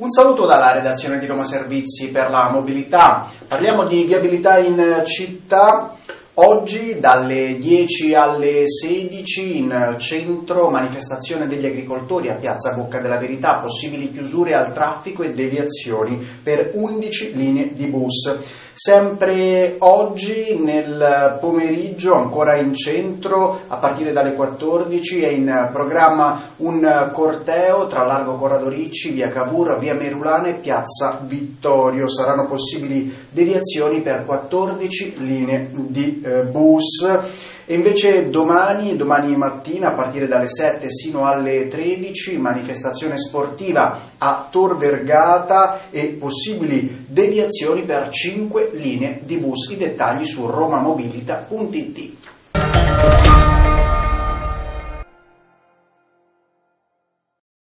Un saluto dalla redazione di Roma Servizi per la mobilità. Parliamo di viabilità in città. Oggi dalle 10 alle 16 in centro manifestazione degli agricoltori a Piazza Bocca della Verità, possibili chiusure al traffico e deviazioni per 11 linee di bus. Sempre oggi nel pomeriggio, ancora in centro, a partire dalle 14 è in programma un corteo tra Largo Corrado Ricci, via Cavour, via Merulana e piazza Vittorio. Saranno possibili deviazioni per 14 linee di eh, bus. E invece domani, domani mattina a partire dalle 7 sino alle 13 manifestazione sportiva a Tor Vergata e possibili deviazioni per 5 linee di bus. I dettagli su romamobilita.it.